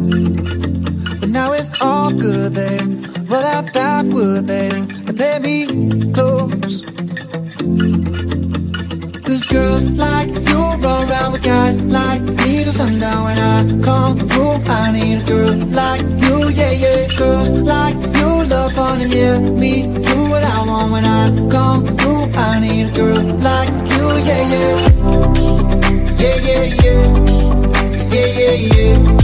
But Now it's all good, babe. Roll that backward, babe, and play me close. Cause girls like you run around with guys like me till sundown when I come through. I need a girl like you, yeah, yeah. Girls like you love fun and yeah, me do what I want when I come through. I need a girl like you, yeah, yeah. Yeah, yeah, yeah. Yeah, yeah, yeah.